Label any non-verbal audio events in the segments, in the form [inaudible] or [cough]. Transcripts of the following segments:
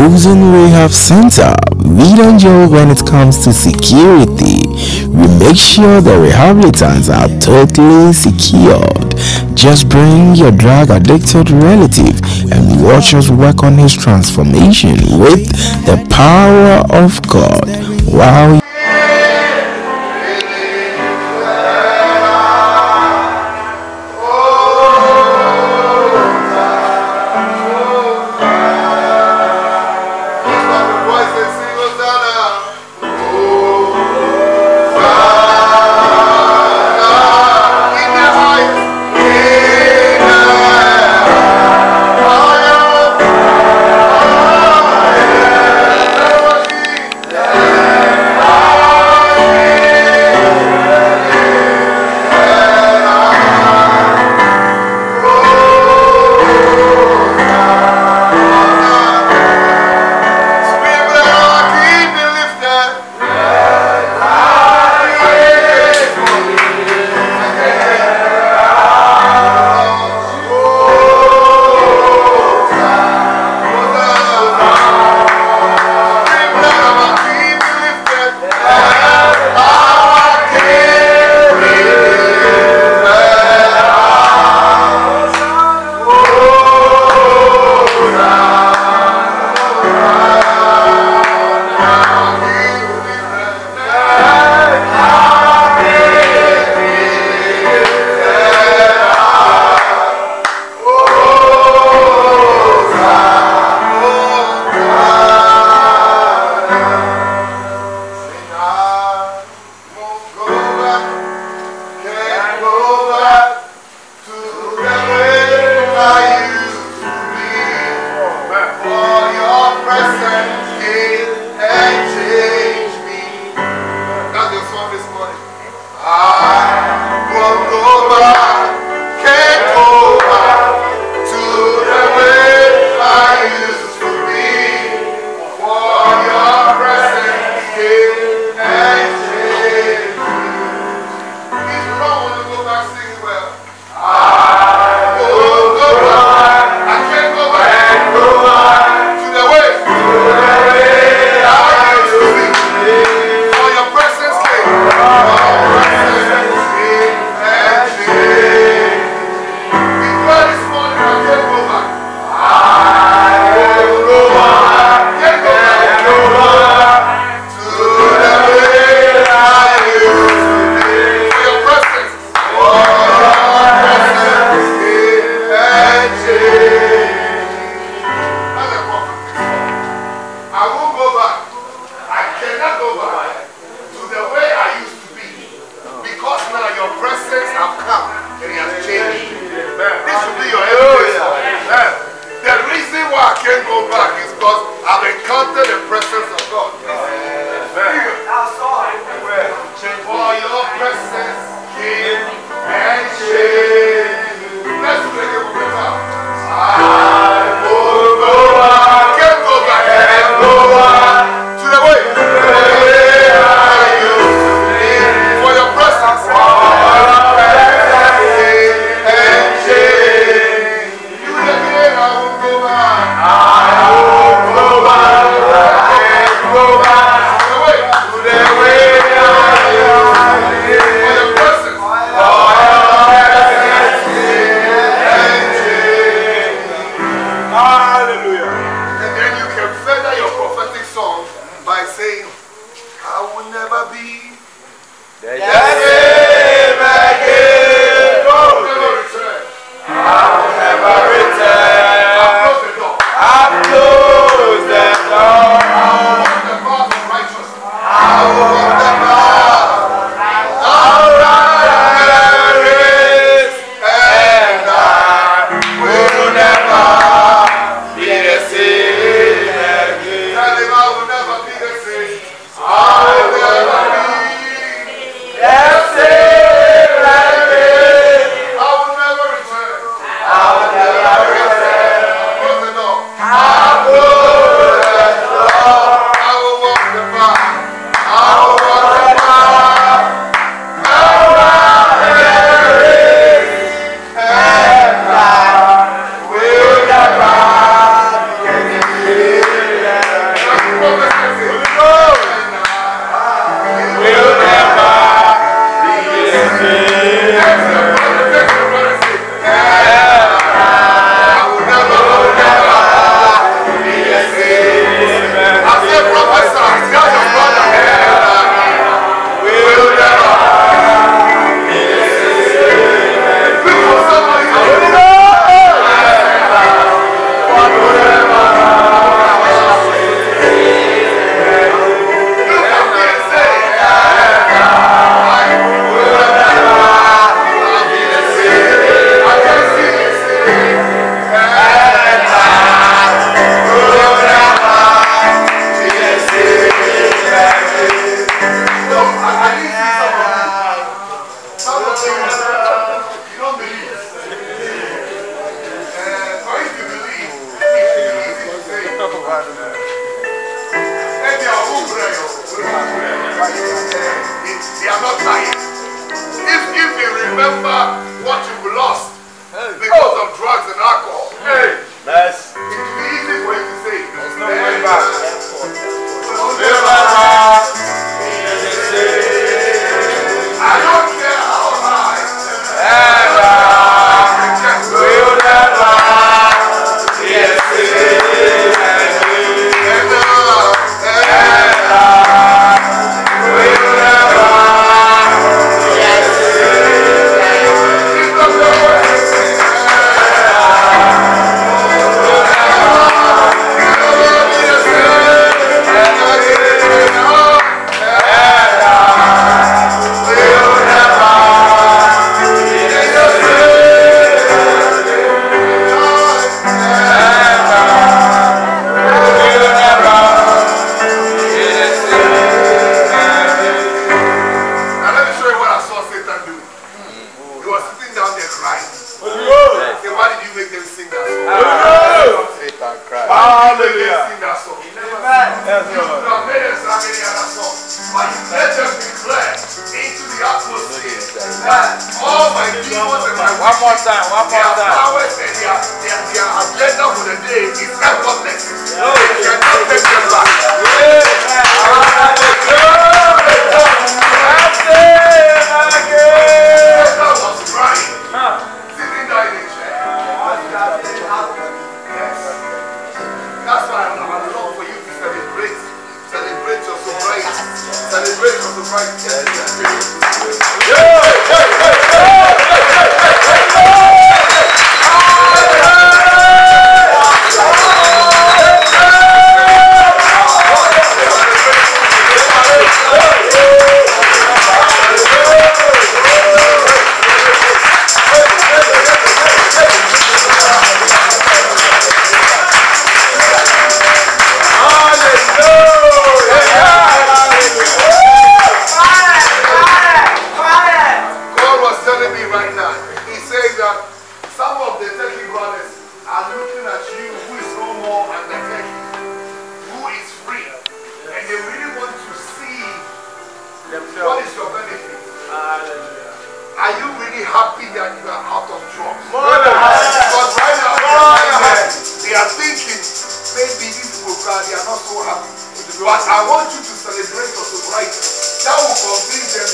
Chosen Rehab Center, we don't joke when it comes to security. We make sure the rehabilitants are totally secured. Just bring your drug addicted relative and watch us work on his transformation with the power of God while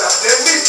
Tratemos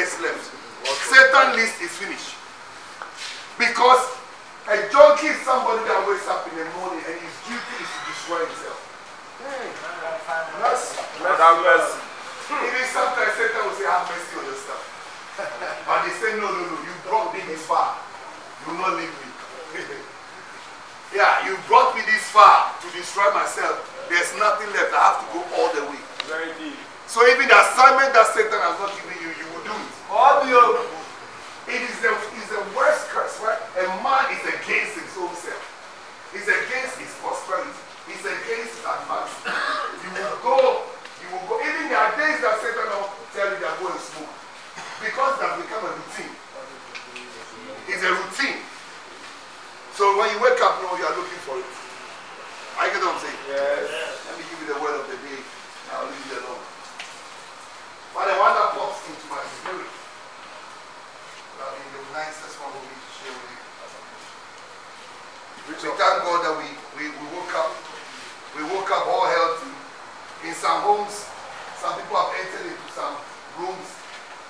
years left. Satan list is finished. Because a junkie is somebody that wakes up in the morning and his duty is to destroy himself. Hey, mercy. Mercy. mercy. Even sometimes Satan will say, have mercy on yourself. but they say, no, no, no, you brought me this far. You will not leave me. [laughs] yeah, you brought me this far to destroy myself. There's nothing left. I have to go all the way. Very deep. So even the assignment that Satan has not given you, you all it is the, it's the worst curse, right? A man is against his own self. He's against his prosperity. He's against his advancement. You will go, you will go. Even there are days that Satan will tell you they are going to smoke. Because that become a routine. It's a routine. So when you wake up you now, you are looking for it. I get what I'm saying? Yes. Let me give you the word of the day. I'll leave you alone. But the wonder. We thank God that we, we, we woke up. We woke up all healthy. In some homes, some people have entered into some rooms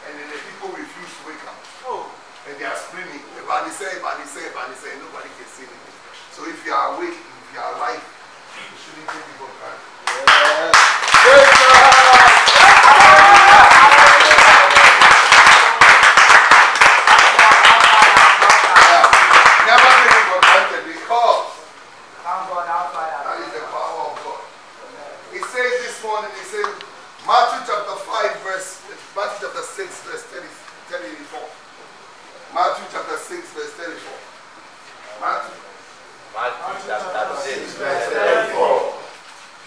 and then the people refuse to wake up. Oh. And they are screaming, everybody say, everybody say, everybody say, nobody can see anything. So if you are awake, if you are alive, you shouldn't take it for granted. Yes. Praise God. Never take it for granted because Thank God, our Father. that is the power of God. It says this morning, it says, Matthew chapter 5, verse, Matthew chapter 6, verse 30, 34. Matthew chapter 6, verse 34. Matthew. Matthew chapter 6, verse 34.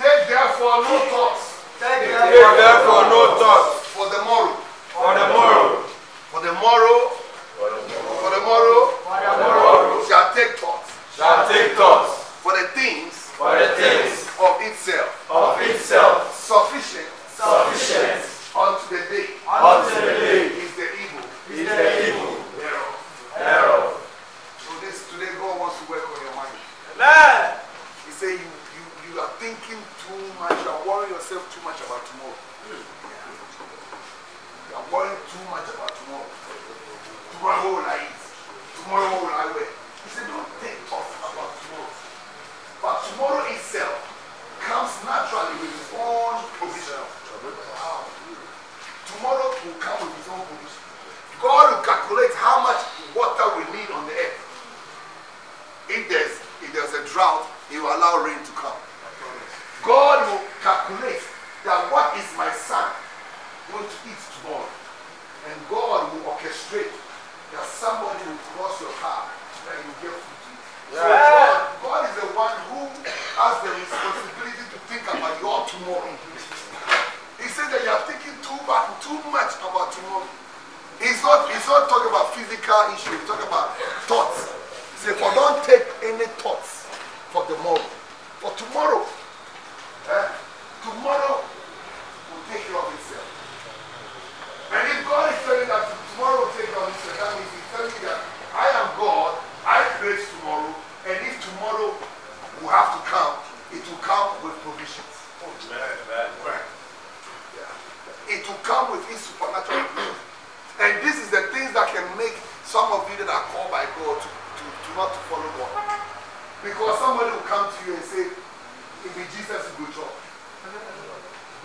Take therefore no thoughts Take Take therefore no thought for the morrow. for the morrow. For the morrow, For the for the morrow morrow shall take thoughts shall take thoughts for the things for the things of itself. of itself Sufficient sufficient unto the day unto the day is the evil is the evil thereof. thereof. So this today God wants to work on your He said you, you, you are thinking too much, you are worrying yourself too much about tomorrow. You are worrying too much about tomorrow. Tomorrow what will I eat? Tomorrow will I wear? He said don't think thoughts about tomorrow. But tomorrow itself comes naturally with its own provision. Wow. Tomorrow will come with its own provision. God will calculate how much water we need on the earth. If there's if there's a drought, He will allow rain to come. God will calculate that what is my son going to eat tomorrow, and God will orchestrate that somebody will cross your path and you get food to eat. So God, God is the one who has the responsibility to think about your tomorrow. He said that you are thinking too much, too much about tomorrow. He's not, he's not talking about physical issues, he's talking about thoughts. He said, for don't take any thoughts for tomorrow. For tomorrow, eh, tomorrow will take care of itself. And if God is telling that tomorrow will take care of itself, that means he's telling you that I am God, I create tomorrow, and if tomorrow will have to come, it will come with provisions. Right. Yeah. It will come with his supernatural provision. And this is the things that can make some of you that are called by God to, to, to not to follow God. Because somebody will come to you and say, if it be Jesus, you go church.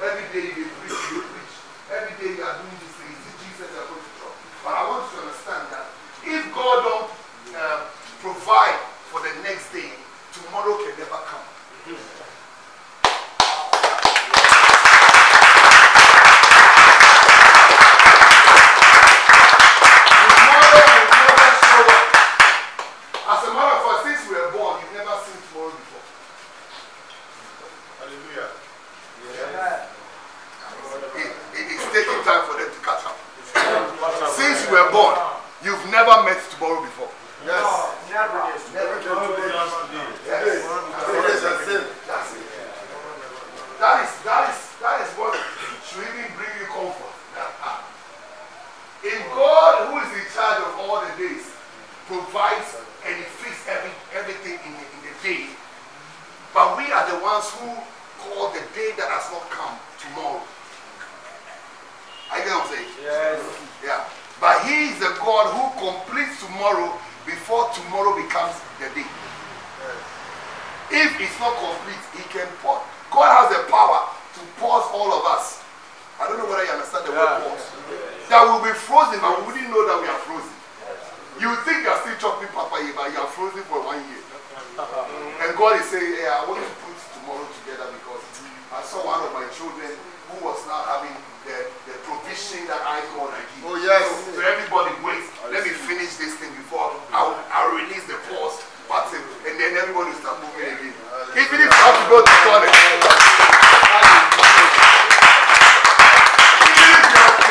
Every day you preach, you preach. Every day you are doing this thing. Is it Jesus you are going to church? But I want you to understand that if God don't uh, provide for the next day, tomorrow can never come. Tomorrow will never show up. As a matter of fact, since we were born, you've never seen tomorrow before. Hallelujah. It, it is taking time for them to catch up. Since you were born, you've never met tomorrow before. Yes. Never. Never Yes. It is the same. That's it. That is that is that is what should even bring you comfort. That, ah, If God, who is in charge of all the days, provides and He fixes every everything in the, in the day, but we are the ones who call the day that has not come tomorrow. I get what I'm saying? Yes. Yeah. But he is the God who completes tomorrow before tomorrow becomes the day. If it's not complete, he can pause. God has the power to pause all of us. I don't know whether you understand the Yeah. word pause. That will be frozen, but we wouldn't know that we are frozen. You think you are still chopping papaya, but you are frozen for one year. [laughs] And God is saying, hey, I want to put tomorrow together because I saw one of my children who was not having the, the provision that I God I give. Oh, yes. So, so everybody wait. Let me finish this thing before I'll, I'll release the pause button and then everybody will start moving again. Even if you have to go to toilet. Even if you have to,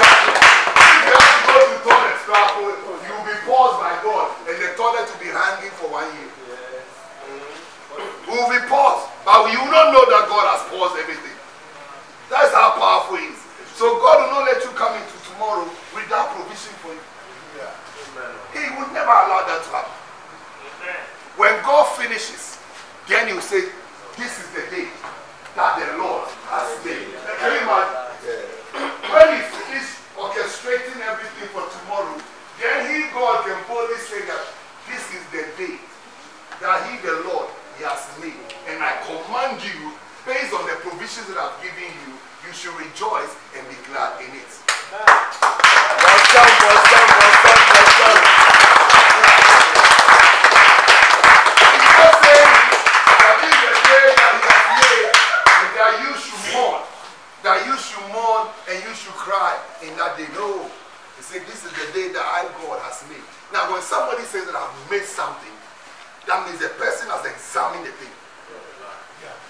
go to toilet, start going, you will be paused by God and the toilet will be hanging for one year. But you will not know that God has paused everything. That's how powerful he is. So God will not let you come into tomorrow without provision for you. He would never allow that to happen. When God finishes, then he will say, This is the day that the Lord has made. Can you imagine? When he finishes orchestrating everything for tomorrow, then he, God, can boldly say that this is the day that he, the Lord, he has made. And I command you, based on the provisions that I've given you, you should rejoice and be glad in it. Welcome, welcome, welcome, welcome. It's not saying that this is the day that he has made and that you should mourn. That you should mourn and you should cry in that day. No. He said, This is the day that I, God, has made. Now, when somebody says that I've made something, that means the person has examined the thing.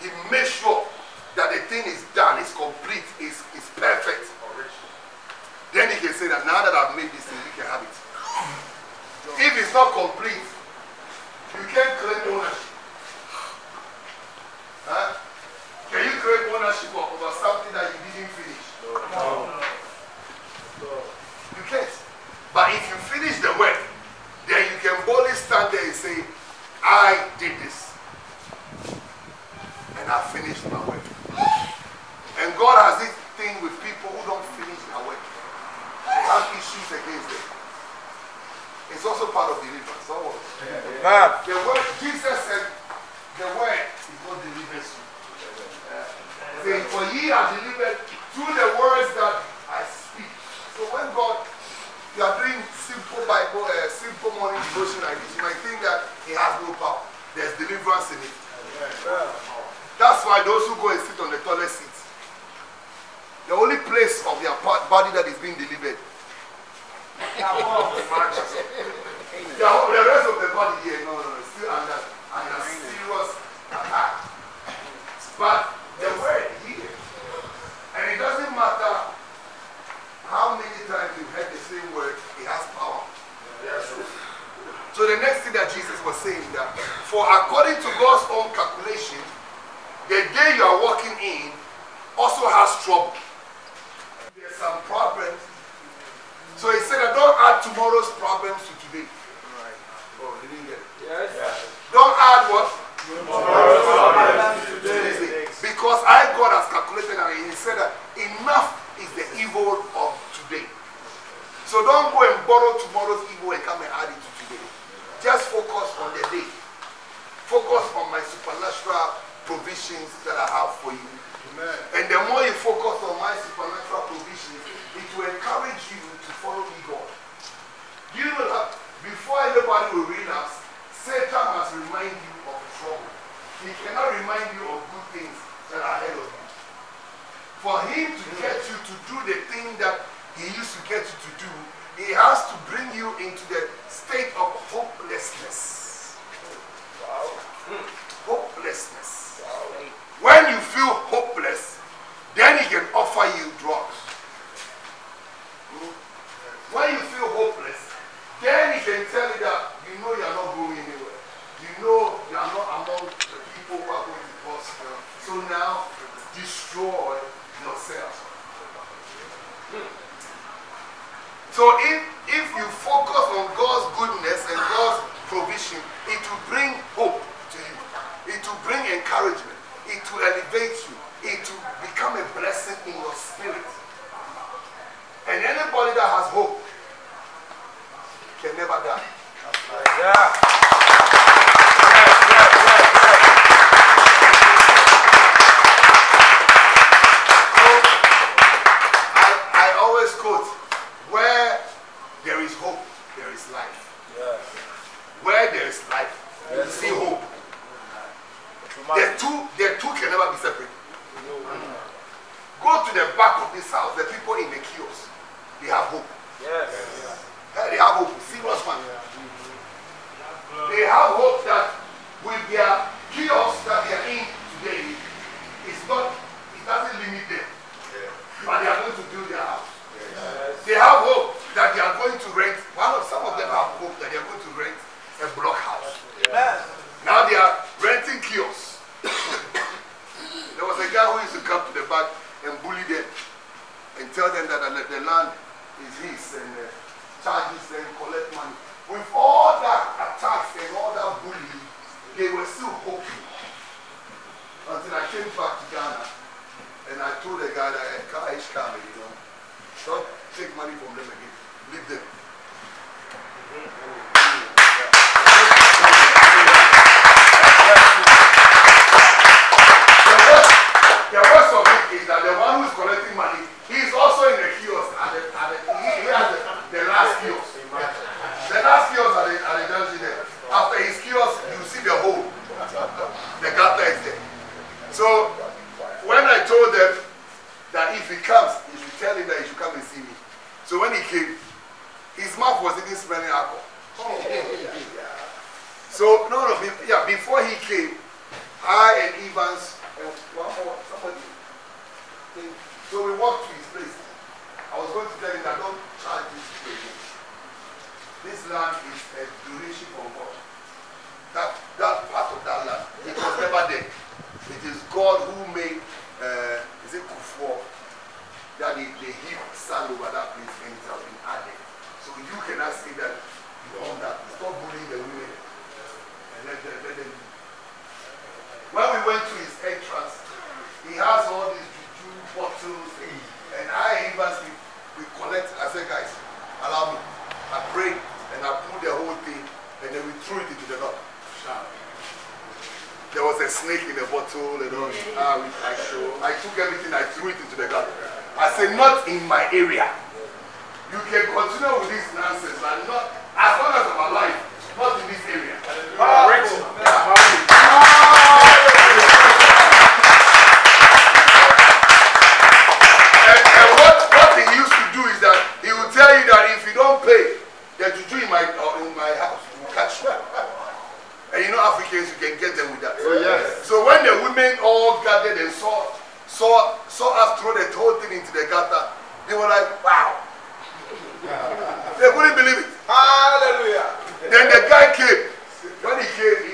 He made sure that the thing is done, is complete, is, is perfect. Then he can say that now that I've made this thing, you can have it. If it's not complete, you can't claim ownership. Huh? Can you claim ownership of- over something that you didn't finish? You can't. But if you finish the work, then you can boldly stand there and say, I did this. And I finished my work. [sighs] And God has this thing with people who don't finish their work. They have issues against them. It's also part of deliverance. Don't worry. Man, The word Jesus said, the word is what delivers you. Saying, for ye are delivered through the words that I speak. So when God, you are doing simple Bible, uh, simple morning devotion like this, you might think that it has no power. There's deliverance in it. That's why those who go and sit on the toilet seat, the only place of their body that is being delivered The, the rest of the body here, no, no, no, still under, under serious attack. But the word here, and it doesn't matter how many times you've heard the same word, it has power. So the next thing that Jesus was saying that, for according to God's own calculation, the day you are walking in also has trouble. There's some problems. So he said don't add tomorrow's problems to today. Right. Oh, you didn't get it. Yes. Don't add what? Today's day. Because I, God, has calculated and He said that enough is the evil of today. So don't go Don't take money from them again. Leave them. met, I said, guys, allow me. I prayed and I pulled the whole thing and then we threw it into the God. There was a snake in the bottle and all. Ah, I, I took everything, I threw it into the garden. I said, not in my area. You can continue with this nonsense, but not as long as I'm alive. know Africans, you can get them with that. Oh, yes. So when the women all gathered and saw, saw, saw us throw the whole thing into the gutter, they were like, wow. [laughs] they couldn't believe it. Hallelujah. Then the guy came. When he came,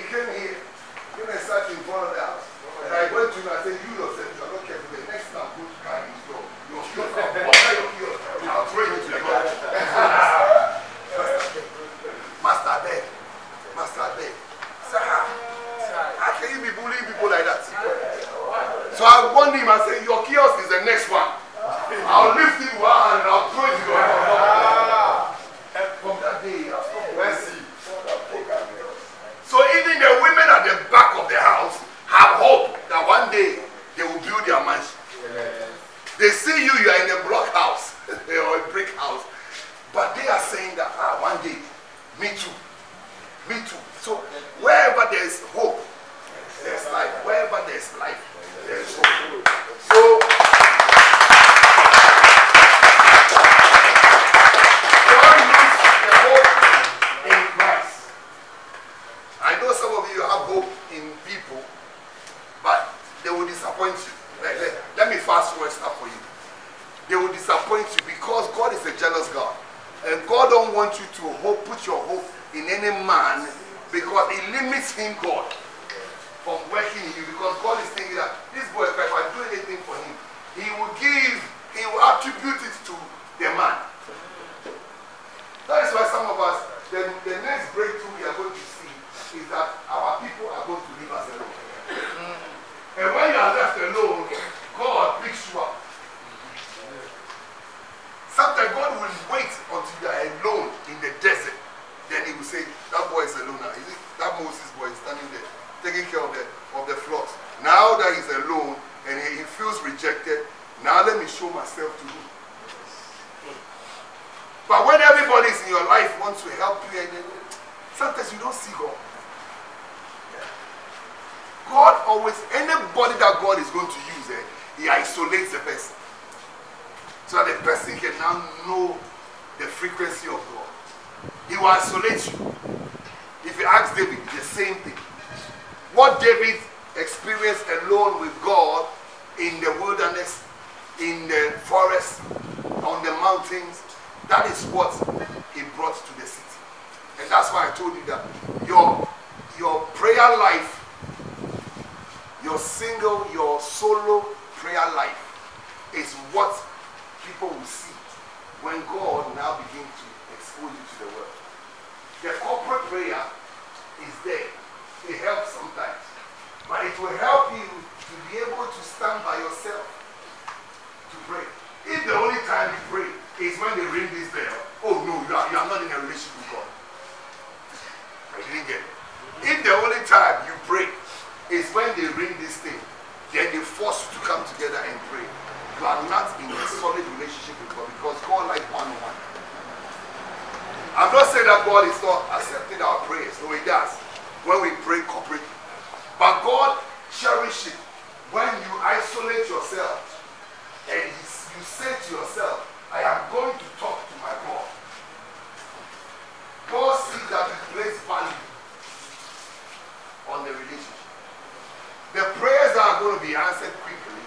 somebody that God is going to use, eh, he isolates the person. So that the person can now know the frequency of God. He will isolate you. If you ask David, the same thing. What David experienced alone with God in the wilderness, in the forest, on the mountains, that is what he brought to the city. And that's why I told you that your, your prayer life your single, your solo prayer life is what people will see when God now begins to expose you to the world. The corporate prayer is there. It helps sometimes. But it will help you to be able to stand by yourself to pray. If the only time you pray is when they ring this bell, oh no, you are, you are not in a relationship. Is when they ring this thing, then they force you to come together and pray. You are not in a solid relationship with God because God likes one on one. I'm not saying that God is not accepting our prayers. No, He does. When we pray corporately. But God cherishes it when you isolate yourself and you say to yourself, I am going to talk to my God. God sees that you place value on the relationship. The prayers that are going to be answered quickly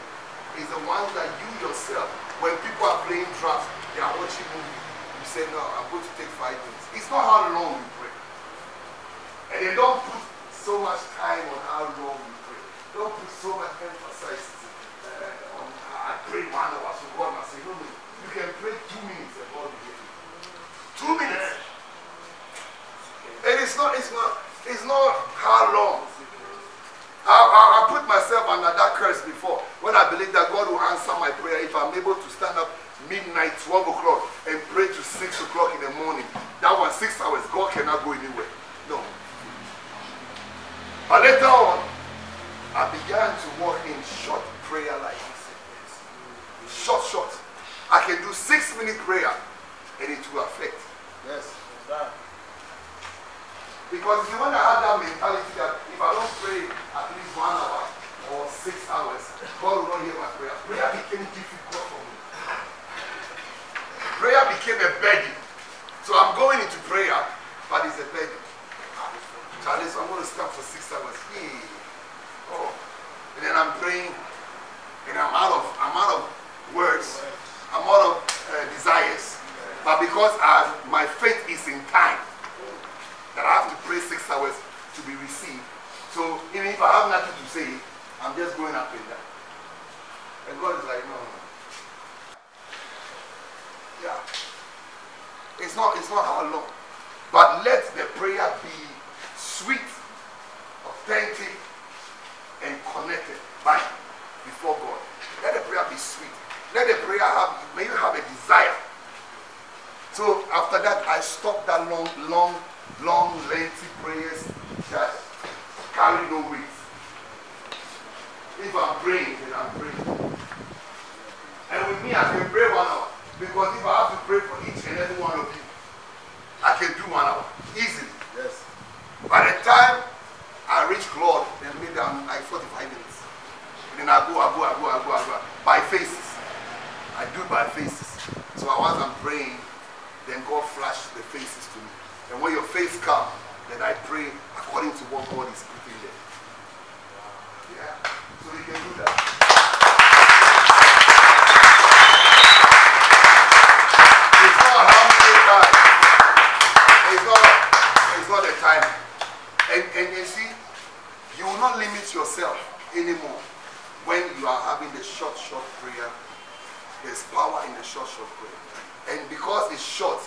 is the ones that you yourself, when people are playing drafts, they are watching movies, you say, No, I'm going to take five minutes. It's not how long you pray. And they don't put so much time on how long you pray. Don't put so much emphasis uh, on I pray one hour, so God must say, No, no. You can pray two minutes and God will hear. Two minutes. And it's not, it's not, it's not how long. I, I, I put myself under that curse before when I believe that God will answer my prayer if I'm able to stand up midnight, 12 o'clock, and pray to 6 o'clock in the morning. That was six hours. God cannot go anywhere. No. But later on, I began to walk in short prayer like this. Short, short. I can do six minute prayer and it will affect. Yes. Because you want to have that mentality that if I don't pray at least one hour or six hours, God will not hear my prayer. Prayer became difficult for me. Prayer became a burden. So I'm going into prayer, but it's a burden. Charlie, so I'm going to stop for six hours. Oh. And then I'm praying, and I'm out of I'm out of words. I'm out of uh, desires. But because I, my faith is in time, that I have to pray six hours to be received. So even if I have nothing to say, I'm just going up and down. And God is like, no, no. Yeah. It's not, it's not how long. But let the prayer be sweet, authentic, and connected by before God. Let the prayer be sweet. Let the prayer have, may you have a desire. So after that, I stopped that long, long, long, lengthy prayers that carry no weight. If I'm praying, then I'm praying. And with me, I can pray one hour. Because if I have to pray for each and every one of you, I can do one hour. Easily. Yes. By the time I reach Lord, then maybe I'm like 45 minutes. And then I go, I go, I go, I go, I go. By faces. I do by faces. So once I'm praying, then God flash the faces to me. And when your faith comes, then I pray according to what God is putting there. Yeah. So we can do that. It's not how many times. It's not, it's not the time. And, and you see, you will not limit yourself anymore when you are having the short, short prayer. There's power in the short, short prayer. And because it's short,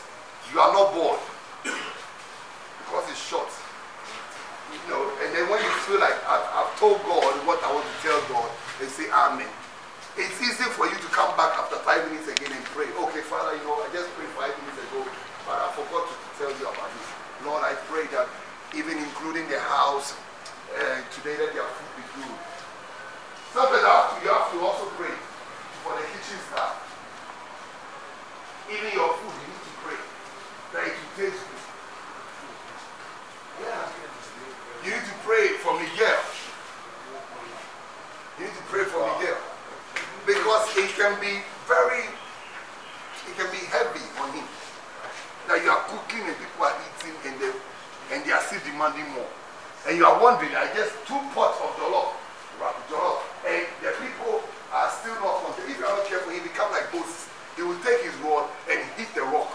you are not bored. Because it's short. You know, and then when you feel like I've, I've told God what I want to tell God, they say Amen. It's easy for you to come back after five minutes again and pray. Okay, Father, you know, I just prayed five minutes ago, but I forgot to tell you about this. Lord, I pray that even including the house, uh, today that their food be good. Sometimes after you have to also pray for the kitchen staff. Even your food, you need to pray that it will taste good. Yeah. You need to pray for Miguel. You need to pray for Miguel. Because it can be very, it can be heavy on him. That you are cooking and people are eating and they, and they are still demanding more. And you are wondering, I just two pots of jollof, right, jollof, and the people are still not content. If you are not careful, he become like Moses. He will take his rod and hit the rock.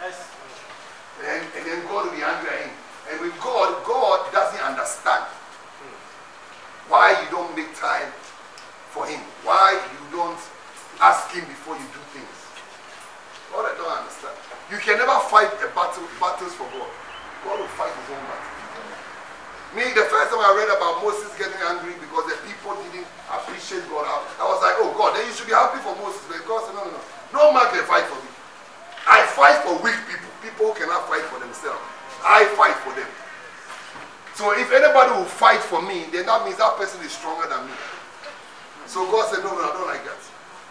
And, and then God will be angry at him. And with God, God doesn't understand can never fight a battle battles for God. God will fight his own battle. Me, the first time I read about Moses getting angry because the people didn't appreciate God, I was like, oh God, then you should be happy for Moses. But God said, no, no, no. No man can fight for me. I fight for weak people. People cannot fight for themselves. I fight for them. So if anybody will fight for me, then that means that person is stronger than me. So God said, no, no, I don't like that.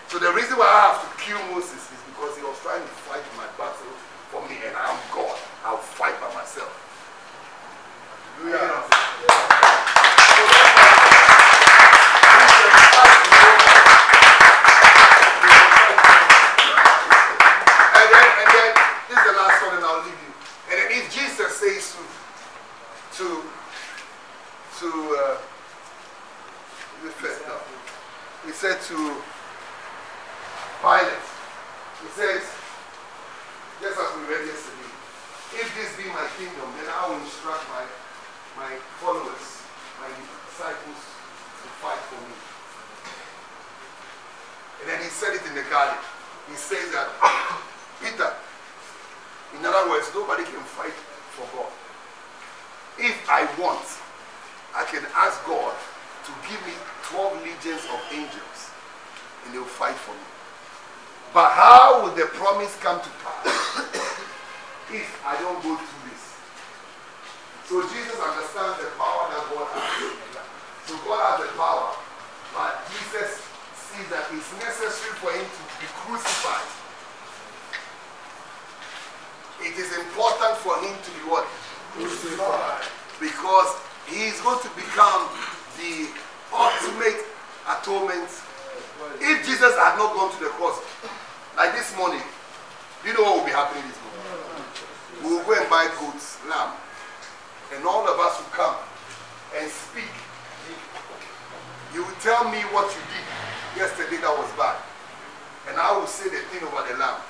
So the reason why I have to kill Moses is because he was trying to fight my battle I'll fight by myself. You know? So that's why- and then, and then, this is the last one, and I'll leave you. And then if Jesus says to, to, to, uh, the first now, he said to Pilate, he says, just as we read yesterday, if this be my kingdom, then I will instruct my, my followers, my disciples to fight for me. And then he said it in the garden. He says that, Peter, in other words, nobody can fight for God. If I want, I can ask God to give me 12 legions of angels and they'll fight for me. But how will the promise come to pass if I don't go through this? So Jesus understands the power that God has. So God has the power, but Jesus sees that it's necessary for him to be crucified. It is important for him to be what? Crucified. Because he is going to become the ultimate atonement. If Jesus had not gone to the cross, like this morning, do you know what will be happening this morning? We will go and buy goats, lamb, and all of us will come and speak. You will tell me what you did yesterday that was bad, and I will say the thing over the lamb.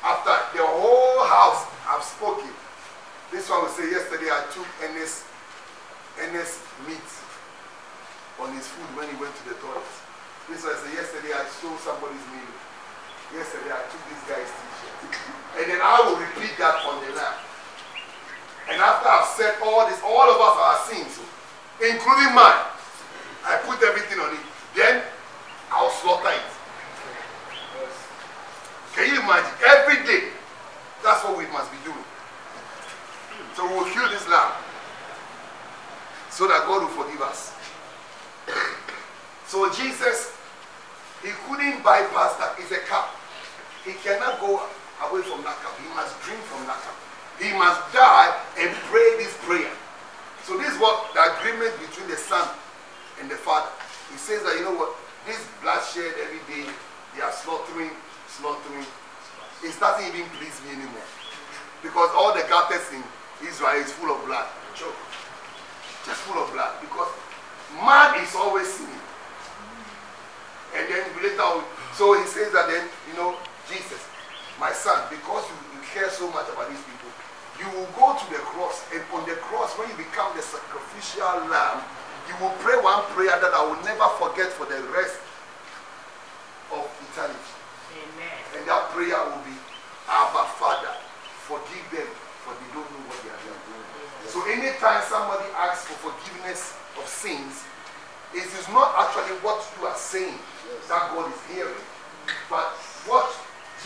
After the whole house have spoken, this one will say, yesterday I took Ernest, Ernest meat on his food when he went to the toilet. This one say, yesterday I stole somebody's meal. Yesterday I took this guy's t-shirt. And then I will repeat that on the lamb. And after I've said all this, all of us are sins, including mine. I put everything on it. Then I'll slaughter it. Can you imagine? Every day, that's what we must be doing. So we'll kill this lamb so that God will forgive us. So Jesus, he couldn't bypass that. It's a cup. He cannot go away from that cup. He must drink from that cup. He must die and pray this prayer. So this is what the agreement between the Son and the Father. He says that, you know what, this bloodshed every day, they are slaughtering, slaughtering. It doesn't even please me anymore. Because all the gutters in Israel is full of blood. Just full of blood. Because man is always sinning. And then later on, so he says that then, you know, Jesus, my son, because you, you care so much about these people, you will go to the cross, and on the cross, when you become the sacrificial lamb, you will pray one prayer that I will never forget for the rest of eternity. Amen. And that prayer will be, Abba, Father, forgive them, for they don't know what they are doing. So anytime somebody asks for forgiveness of sins, it is not actually what you are saying that God is hearing, but what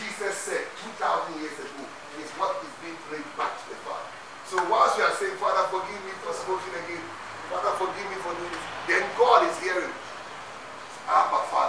Jesus said 2,000 years ago is what is being played back to the Father. So whilst you are saying, Father, forgive me for smoking again, Father, forgive me for doing this, then God is hearing, Abba, Father,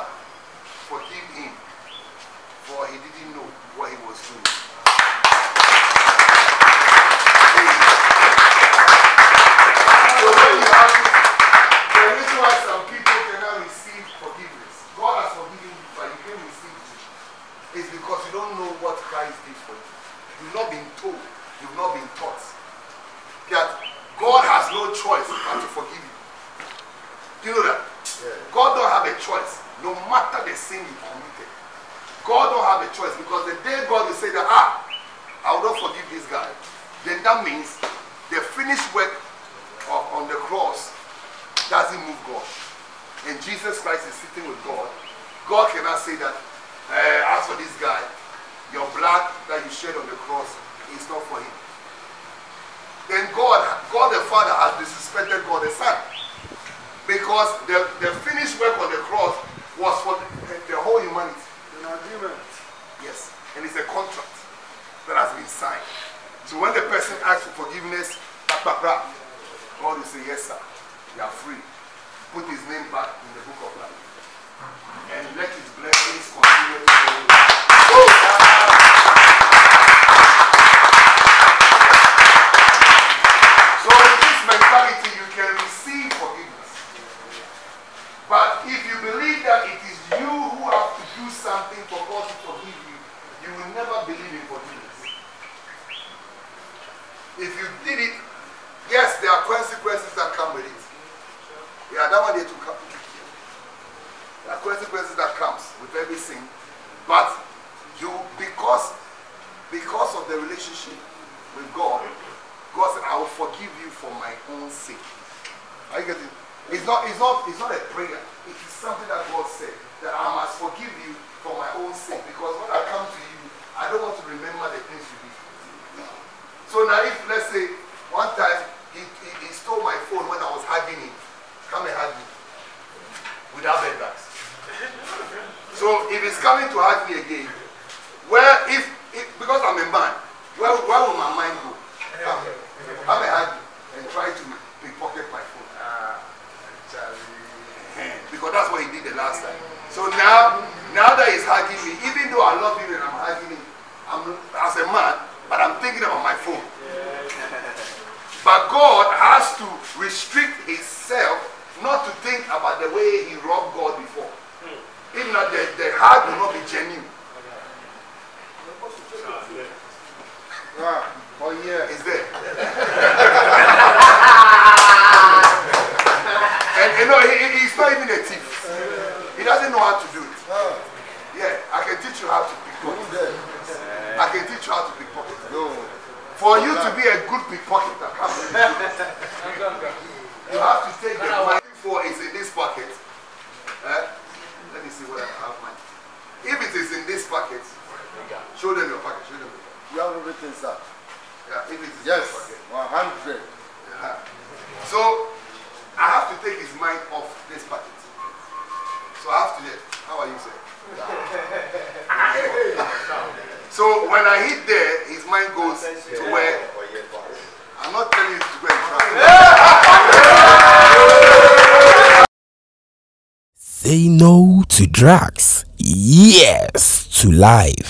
even though I love him and I'm hugging him, I'm as a man, but I'm thinking about my phone. [laughs] But God has to restrict himself not to think about the way he robbed God before. If not, the, the heart will not be genuine. Ah, oh yeah. It's there. [laughs] and you know, he, he- he's not even a thief. He doesn't know how to do it. Can teach you how to pickpocket. I can teach you how to pickpocket. No. For you to be a good pickpocketer, on. you have to take the money for is in this pocket. Eh? Let me see what I have mine. If it is in this pocket, show them your pocket. Show them. You have everything, sir. Yeah, if it is Yes, in this pocket. 100. Yeah. So I have to take his mind off this pocket. So I have to let. How are you, sir? [laughs] so when I hit there, his mind goes to where I'm not telling you to go and try. Say no to drugs. Yes to life.